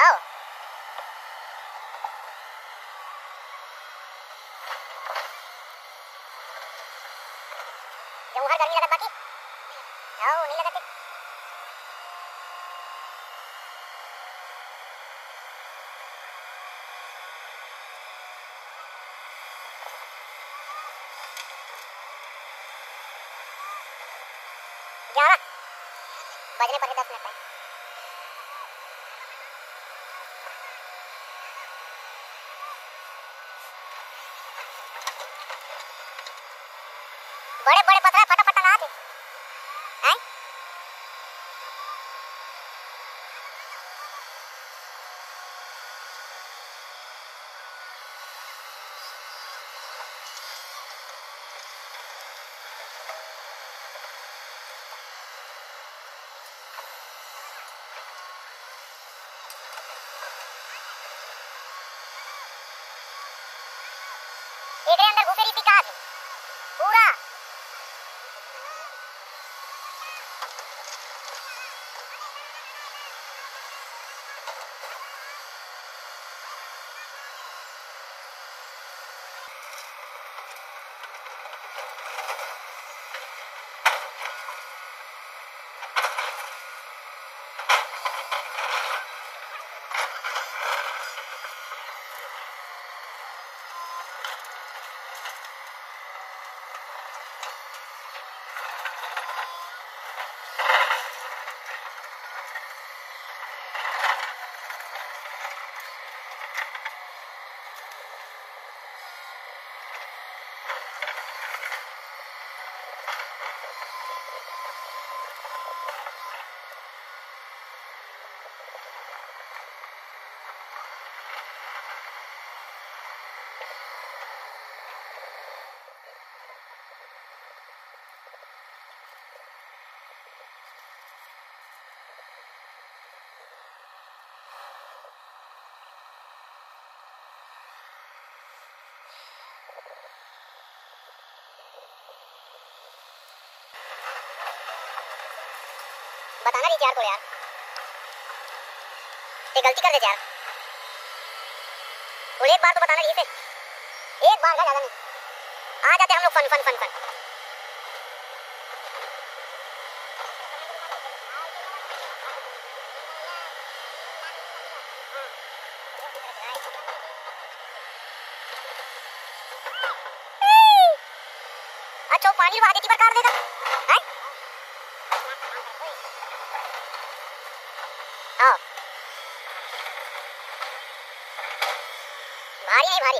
青 yung harga nila dapat eh. Oo, nila dapat. Jalan. Badannya pakai tas napa? एकरे अंदर घुसेरी पिकास पूरा। बताना रिचार्ज को यार। ये गलती कर दे यार। वो एक बार तो बताना नहीं से एक बार का ज़्यादा नहीं। आ जाते हम लोग फन फन फन फन अच्छा पानी देती पर कर देगा। हाँ? भारी नहीं भारी